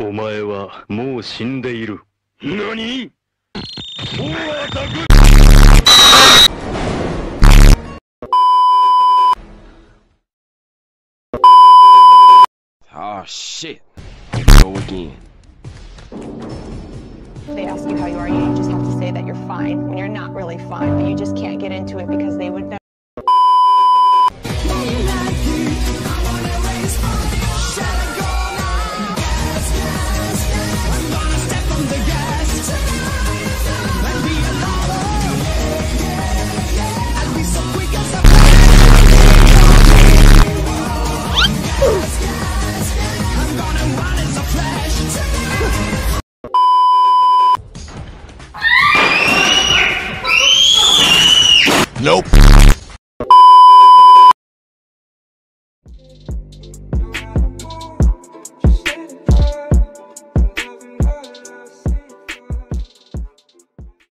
お前はもう死んでいる。何 Oh shit. Go again. They ask you how you are, you just have to say that you're fine when you're not really fine, but you just can't get into it because they would never. Nope.